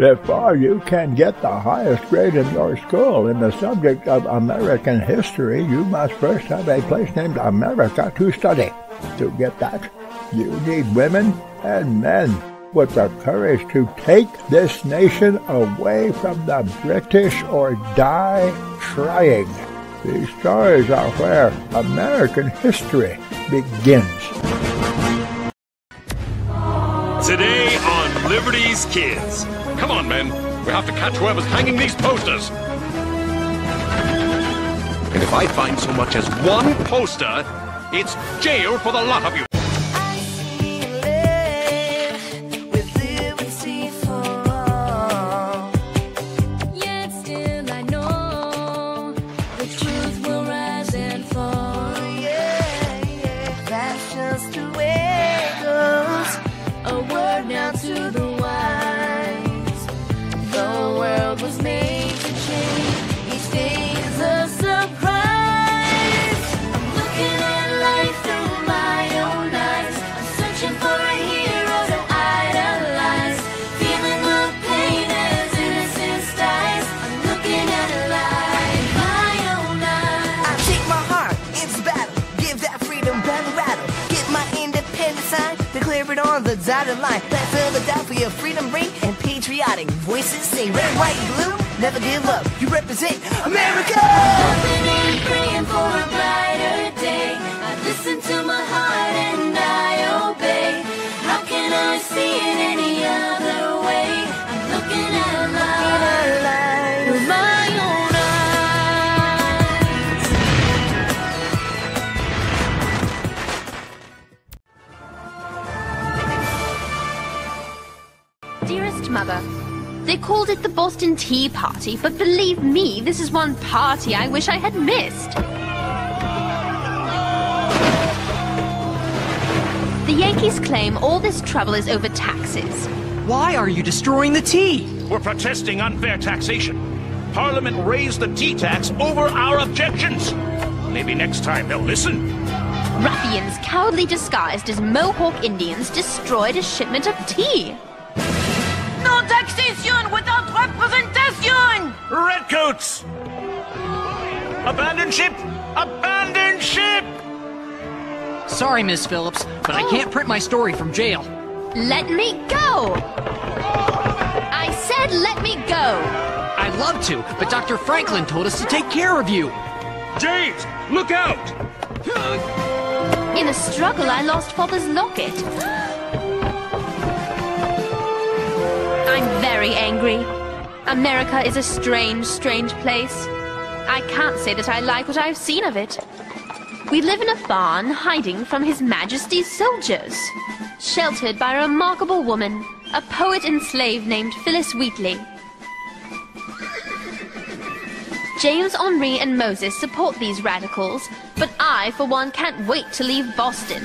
Before you can get the highest grade in your school in the subject of American history, you must first have a place named America to study. To get that, you need women and men with the courage to take this nation away from the British or die trying. These stories are where American history begins. Today Liberty's Kids. Come on, men. We have to catch whoever's hanging these posters. And if I find so much as one poster, it's jail for the lot of you. The dotted line. Let Philadelphia freedom ring and patriotic voices sing. Red, white, and blue, never give up. You represent America. Hoping and praying for a brighter day. I listen to my heart and I obey. How can I see it any other way? I'm looking at life Mother, they called it the Boston Tea Party, but believe me, this is one party I wish I had missed. The Yankees claim all this trouble is over taxes. Why are you destroying the tea? We're protesting unfair taxation. Parliament raised the tea tax over our objections. Maybe next time they'll listen. Ruffians cowardly disguised as Mohawk Indians destroyed a shipment of tea. No taxation without representation! Redcoats! Abandon ship! Abandon ship! Sorry, Miss Phillips, but I can't print my story from jail. Let me go! I said let me go! I'd love to, but Dr. Franklin told us to take care of you. James, look out! In a struggle, I lost Father's locket. Very angry. America is a strange, strange place. I can't say that I like what I've seen of it. We live in a barn hiding from His Majesty's soldiers, sheltered by a remarkable woman, a poet and slave named Phyllis Wheatley. James Henri and Moses support these radicals, but I, for one, can't wait to leave Boston.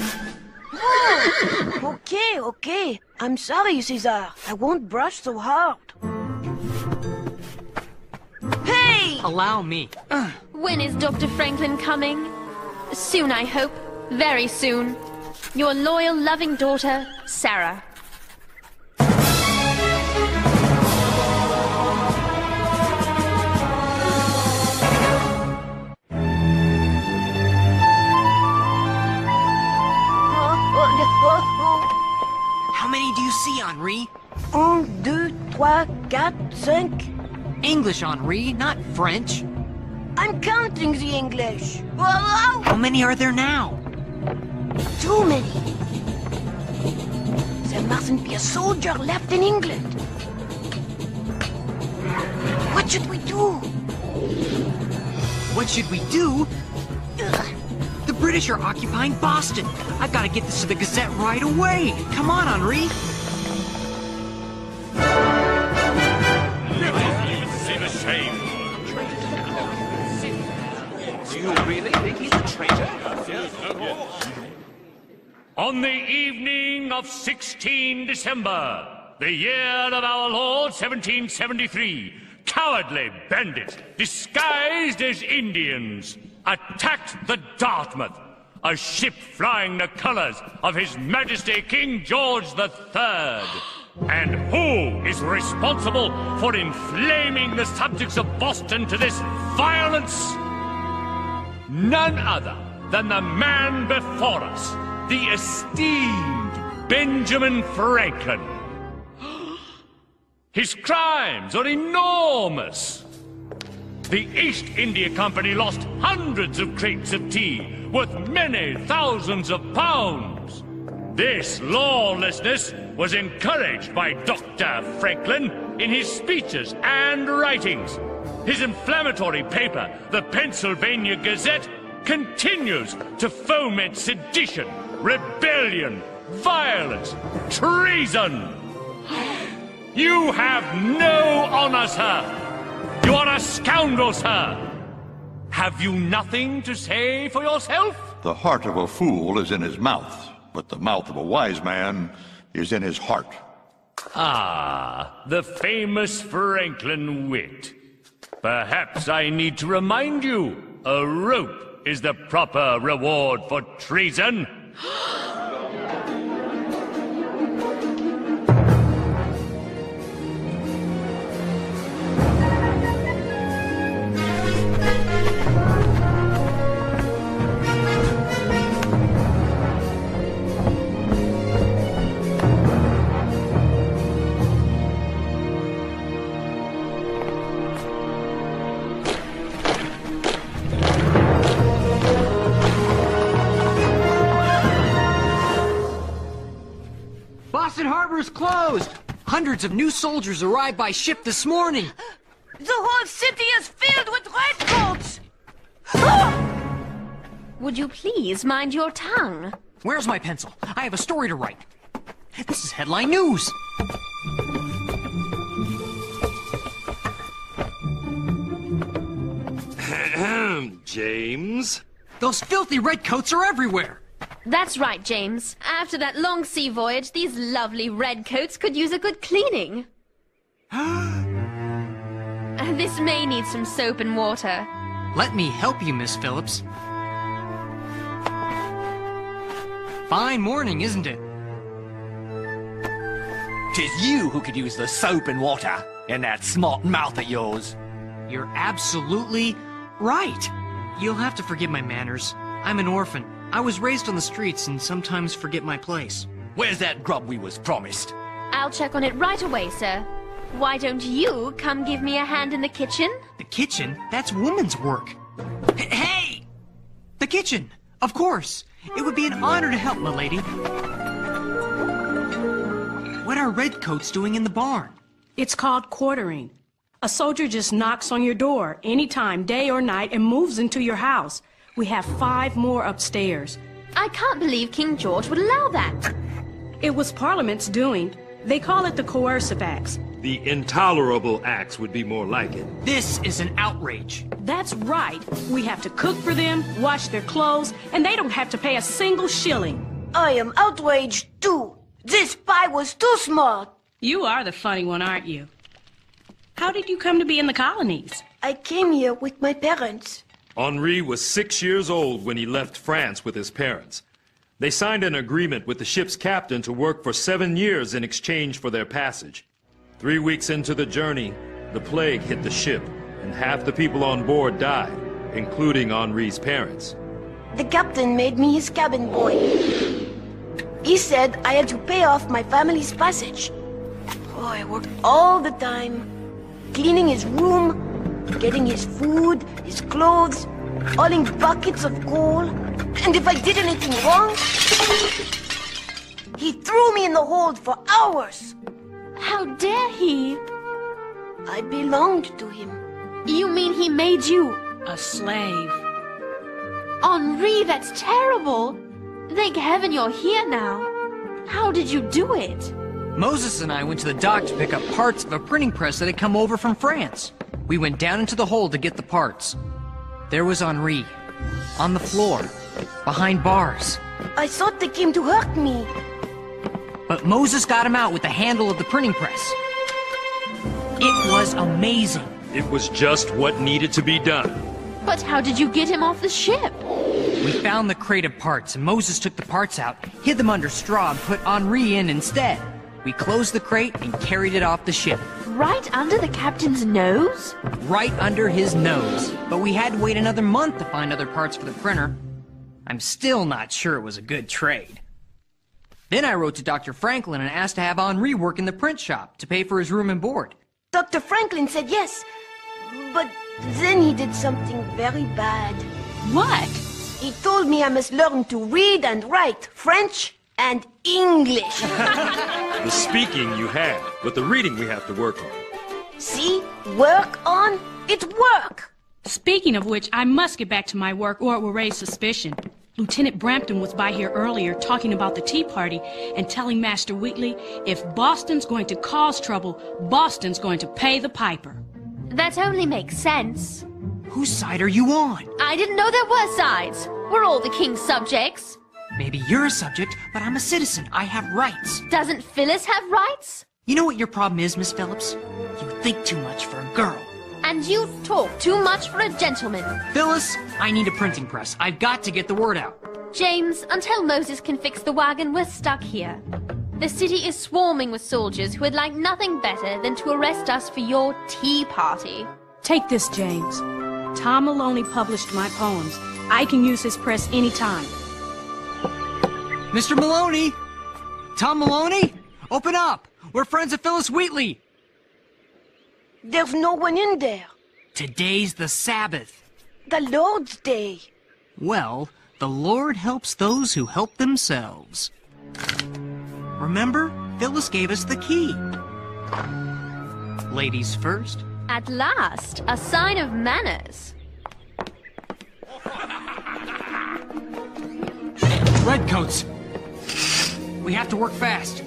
Okay, okay. I'm sorry, Caesar. I won't brush so hard. Hey! Allow me. When is Dr. Franklin coming? Soon, I hope. Very soon. Your loyal, loving daughter, Sarah. Henri? Un, deux, trois, quatre, cinq. English, Henri, not French. I'm counting the English. How many are there now? Too many. There mustn't be a soldier left in England. What should we do? What should we do? The British are occupying Boston. I've got to get this to the Gazette right away. Come on, Henri. You really think he's a traitor? On the evening of 16 December, the year of our Lord 1773, cowardly bandits, disguised as Indians, attacked the Dartmouth, a ship flying the colors of His Majesty King George III. And who is responsible for inflaming the subjects of Boston to this violence? None other than the man before us, the esteemed Benjamin Franklin. His crimes are enormous. The East India Company lost hundreds of crates of tea worth many thousands of pounds. This lawlessness was encouraged by Dr. Franklin in his speeches and writings. His inflammatory paper, the Pennsylvania Gazette, continues to foment sedition, rebellion, violence, treason. You have no honor, sir. You are a scoundrel, sir. Have you nothing to say for yourself? The heart of a fool is in his mouth, but the mouth of a wise man is in his heart. Ah, the famous Franklin wit. Perhaps I need to remind you, a rope is the proper reward for treason. Boston Harbor is closed. Hundreds of new soldiers arrived by ship this morning. The whole city is filled with redcoats! Would you please mind your tongue? Where's my pencil? I have a story to write. This is headline news. James? Those filthy redcoats are everywhere. That's right, James. After that long sea voyage, these lovely redcoats could use a good cleaning. Uh, this may need some soap and water. Let me help you, Miss Phillips. Fine morning, isn't it? Tis you who could use the soap and water in that smart mouth of yours. You're absolutely right. You'll have to forgive my manners. I'm an orphan. I was raised on the streets and sometimes forget my place. Where's that grub we was promised? I'll check on it right away, sir. Why don't you come give me a hand in the kitchen? The kitchen? That's woman's work. H- hey! The kitchen! Of course! It would be an honor to help, my lady. What are redcoats doing in the barn? It's called quartering. A soldier just knocks on your door anytime, day or night, and moves into your house. We have five more upstairs. I can't believe King George would allow that. It was Parliament's doing. They call it the Coercive Acts. The intolerable acts would be more like it. This is an outrage. That's right. We have to cook for them, wash their clothes, and they don't have to pay a single shilling. I am outraged too. This pie was too small. You are the funny one, aren't you? How did you come to be in the colonies? I came here with my parents. Henri was six years old when he left France with his parents. They signed an agreement with the ship's captain to work for seven years in exchange for their passage. Three weeks into the journey, the plague hit the ship, and half the people on board died, including Henri's parents. The captain made me his cabin boy. He said I had to pay off my family's passage. Oh, I worked all the time, cleaning his room, getting his food, his clothes, hauling buckets of coal. And if I did anything wrong, he threw me in the hold for hours. How dare he? I belonged to him. You mean he made you A slave. Henri? That's terrible. Thank heaven you're here now. How did you do it? Moses and I went to the dock to pick up parts of a printing press that had come over from France. We went down into the hold to get the parts. There was Henri, on the floor, behind bars. I thought they came to hurt me. But Moses got him out with the handle of the printing press. It was amazing. It was just what needed to be done. But how did you get him off the ship? We found the crate of parts, and Moses took the parts out, hid them under straw, and put Henri in instead. We closed the crate and carried it off the ship. Right under the captain's nose? Right under his nose. But we had to wait another month to find other parts for the printer. I'm still not sure it was a good trade. Then I wrote to Dr. Franklin and asked to have Henri work in the print shop to pay for his room and board. Dr. Franklin said yes, but then he did something very bad. What? He told me I must learn to read and write French and English. The speaking you have, but the reading we have to work on. See? Work on? It work! Speaking of which, I must get back to my work or it will raise suspicion. Lieutenant Brampton was by here earlier talking about the Tea Party and telling Master Wheatley if Boston's going to cause trouble, Boston's going to pay the piper. That only makes sense. Whose side are you on? I didn't know there were sides. We're all the king's subjects. Maybe you're a subject, but I'm a citizen. I have rights. Doesn't Phyllis have rights? You know what your problem is, Miss Phillips? You think too much for a girl. And you talk too much for a gentleman. Phyllis, I need a printing press. I've got to get the word out. James, until Moses can fix the wagon, we're stuck here. The city is swarming with soldiers who would like nothing better than to arrest us for your tea party. Take this, James. Tom Maloney published my poems. I can use his press anytime. Mr. Maloney! Tom Maloney? Open up! We're friends of Phyllis Wheatley! There's no one in there. Today's the Sabbath. The Lord's Day. Well, the Lord helps those who help themselves. Remember? Phyllis gave us the key. Ladies first. At last, a sign of manners. Redcoats! We have to work fast.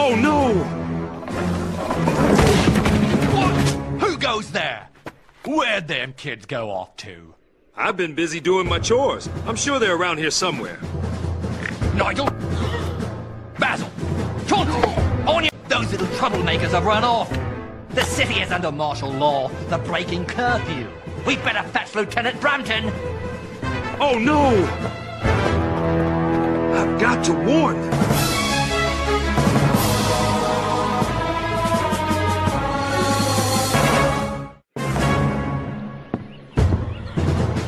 Oh no! What? Who goes there? Where'd them kids go off to? I've been busy doing my chores. I'm sure they're around here somewhere. Nigel? Those little troublemakers have run off. The city is under martial law. They're breaking curfew. We'd better fetch Lieutenant Brampton. Oh no! I've got to warn them.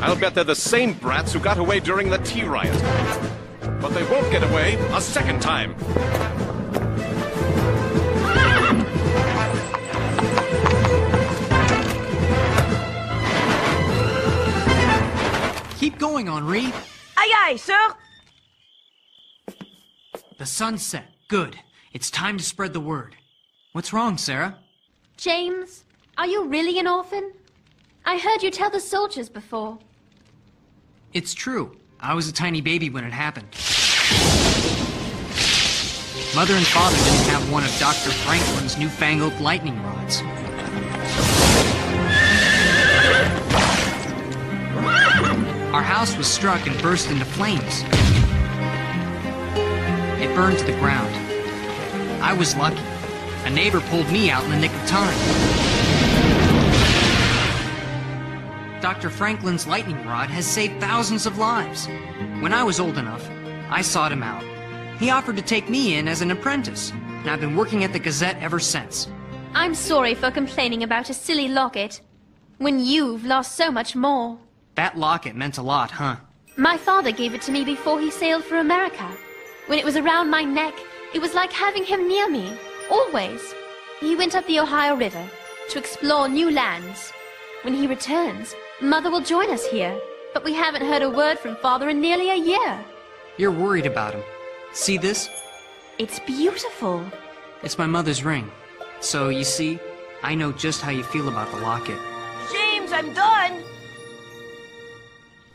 I'll bet they're the same brats who got away during the tea riot. But they won't get away a second time. Going, Henri. Aye, aye, sir. The sun's set. Good. It's time to spread the word. What's wrong, Sarah? James, are you really an orphan? I heard you tell the soldiers before. It's true. I was a tiny baby when it happened. Mother and father didn't have one of Dr. Franklin's newfangled lightning rods. Our house was struck and burst into flames. It burned to the ground. I was lucky. A neighbor pulled me out in the nick of time. Dr. Franklin's lightning rod has saved thousands of lives. When I was old enough, I sought him out. He offered to take me in as an apprentice, and I've been working at the Gazette ever since. I'm sorry for complaining about a silly locket, when you've lost so much more. That locket meant a lot, huh? My father gave it to me before he sailed for America. When it was around my neck, it was like having him near me, always. He went up the Ohio River to explore new lands. When he returns, Mother will join us here, but we haven't heard a word from Father in nearly a year. You're worried about him. See this? It's beautiful. It's my mother's ring. So, you see, I know just how you feel about the locket. James, I'm done.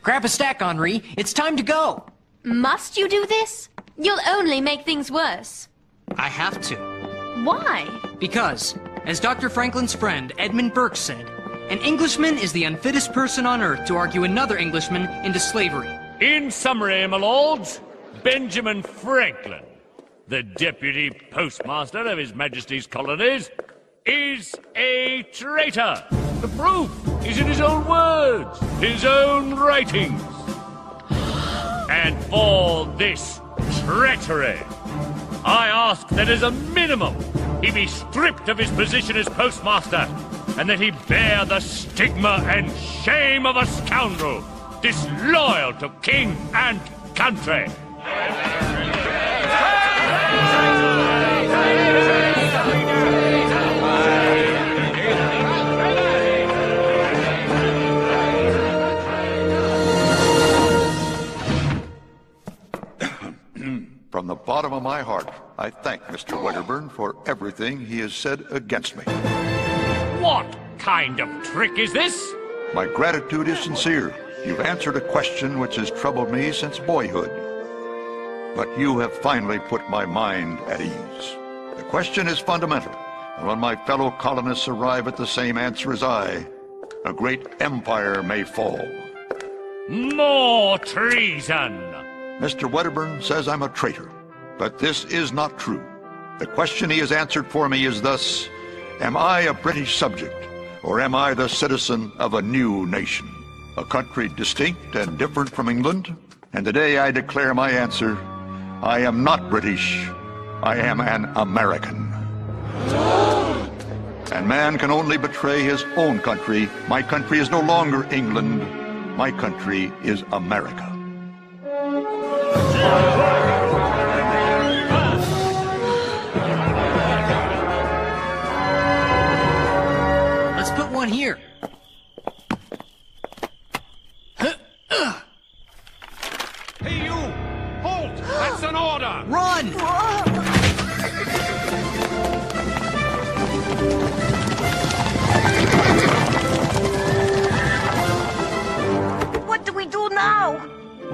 Grab a stack, Henri. It's time to go. Must you do this? You'll only make things worse. I have to. Why? Because, as Dr. Franklin's friend Edmund Burke said, an Englishman is the unfittest person on earth to argue another Englishman into slavery. In summary, my lords, Benjamin Franklin, the deputy postmaster of His Majesty's colonies, is a traitor. The proof is in his own words, his own writings. And for this treachery, I ask that as a minimum he be stripped of his position as postmaster and that he bear the stigma and shame of a scoundrel disloyal to king and country. For everything he has said against me. What kind of trick is this? My gratitude is sincere. You've answered a question which has troubled me since boyhood. But you have finally put my mind at ease. The question is fundamental, and when my fellow colonists arrive at the same answer as I, a great empire may fall. More treason! Mr. Wedderburn says I'm a traitor, but this is not true. The question he has answered for me is thus, am I a British subject, or am I the citizen of a new nation? A country distinct and different from England? And today I declare my answer, I am not British, I am an American. And man can only betray his own country. My country is no longer England, my country is America.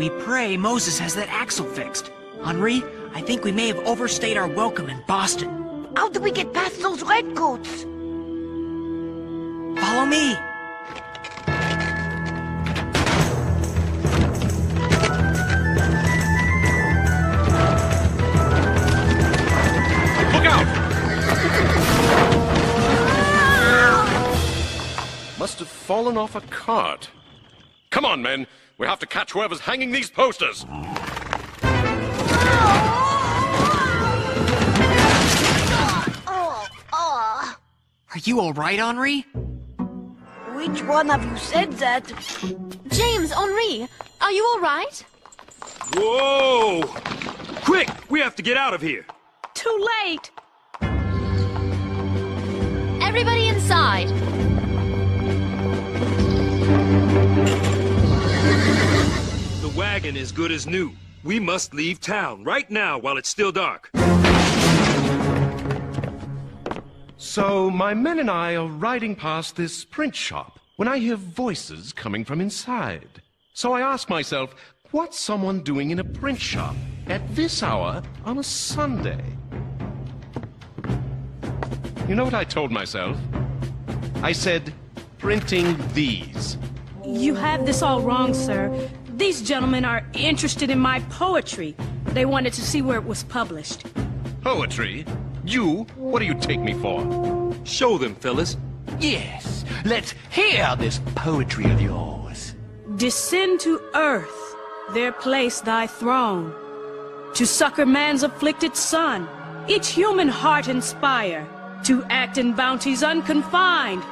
We pray Moses has that axle fixed. Henri, I think we may have overstayed our welcome in Boston. How do we get past those redcoats? Follow me. Look out! Must have fallen off a cart. Come on, men. We have to catch whoever's hanging these posters. Oh, oh. Are you all right, Henri? Which one of you said that? James, Henri, are you all right? Whoa! Quick! We have to get out of here. Too late. Everybody inside. Wagon is good as new. We must leave town right now while it's still dark. So, my men and I are riding past this print shop when I hear voices coming from inside. So I ask myself, what's someone doing in a print shop at this hour on a Sunday? You know what I told myself? I said, printing these. You have this all wrong, sir. These gentlemen are interested in my poetry. They wanted to see where it was published. Poetry? You? What do you take me for? Show them, Phyllis. Yes, let's hear this poetry of yours. Descend to earth, there place thy throne. To succor man's afflicted son, each human heart inspire. To act in bounties unconfined,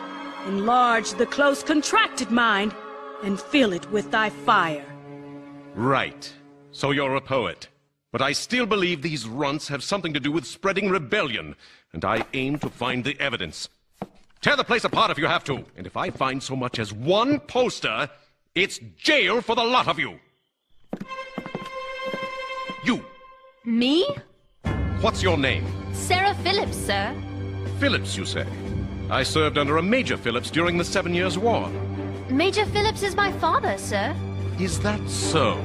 enlarge the close contracted mind, and fill it with thy fire. Right. So you're a poet. But I still believe these runts have something to do with spreading rebellion, and I aim to find the evidence. Tear the place apart if you have to, and if I find so much as one poster, it's jail for the lot of you. You, Me? what's your name? Sarah Phillips, sir. Phillips, you say. I served under a Major Phillips during the Seven Years' War. Major Phillips is my father, sir. Is that so?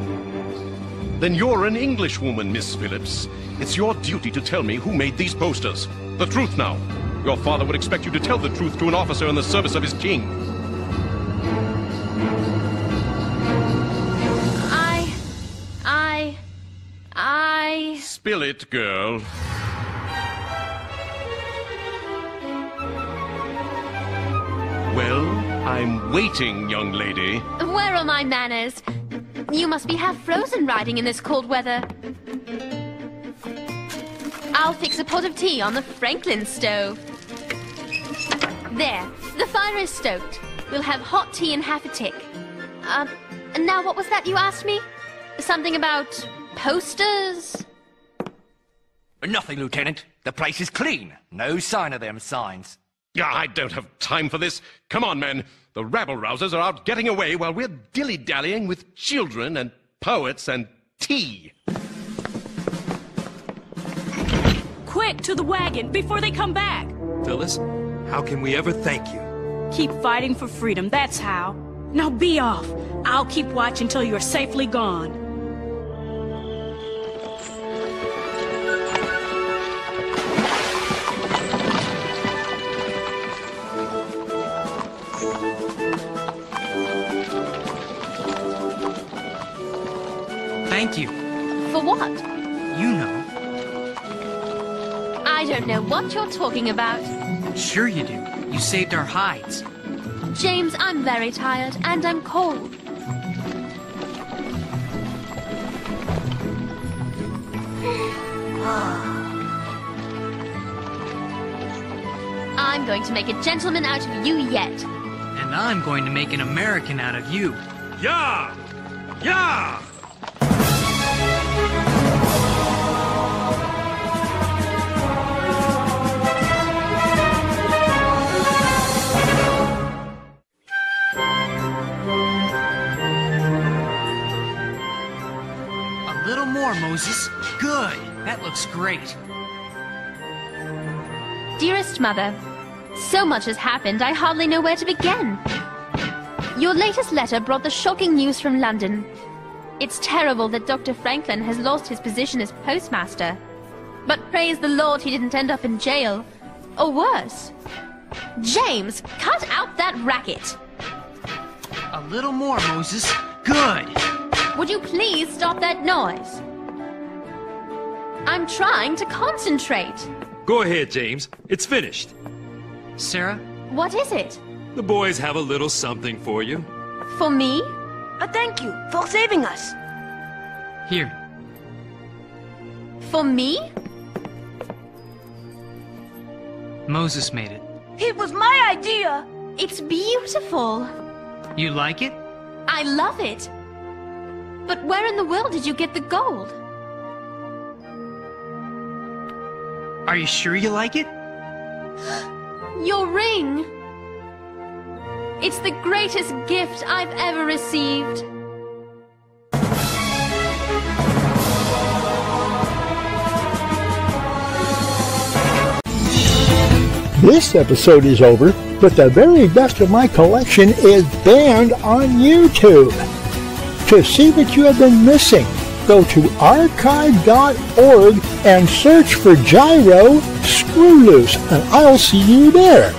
Then you're an Englishwoman, Miss Phillips. It's your duty to tell me who made these posters. The truth now. Your father would expect you to tell the truth to an officer in the service of his king. I. I. I. Spill it, girl. I'm waiting, young lady. Where are my manners? You must be half frozen riding in this cold weather. I'll fix a pot of tea on the Franklin stove. There, the fire is stoked. We'll have hot tea in half a tick. Uh, now what was that you asked me? Something about posters? Nothing, Lieutenant. The place is clean. No sign of them signs. Yeah, I don't have time for this. Come on, men. The rabble rousers are out getting away while we're dilly-dallying with children and poets and tea. Quick, to the wagon, before they come back! Phyllis, how can we ever thank you? Keep fighting for freedom, that's how. Now be off. I'll keep watch until you're safely gone. Thank you. For what? You know. I don't know what you're talking about. Sure you do. You saved our hides. James, I'm very tired and I'm cold. I'm going to make a gentleman out of you yet. And I'm going to make an American out of you. Yeah! Yeah! A little more, Moses. Good. That looks great. Dearest Mother, so much has happened I hardly know where to begin. Your latest letter brought the shocking news from London. It's terrible that Dr. Franklin has lost his position as postmaster. But praise the Lord he didn't end up in jail. Or worse. James, cut out that racket! A little more, Moses. Good. Would you please stop that noise? I'm trying to concentrate. Go ahead, James. It's finished. Sarah? What is it? The boys have a little something for you. For me? A thank you for saving us. Here. For me? Moses made it. It was my idea. It's beautiful. You like it? I love it. But where in the world did you get the gold? Are you sure you like it? Your ring. It's the greatest gift I've ever received. This episode is over, but the very best of my collection is banned on YouTube. To see what you have been missing, go to archive.org and search for Gyro Screwloose, and I'll see you there.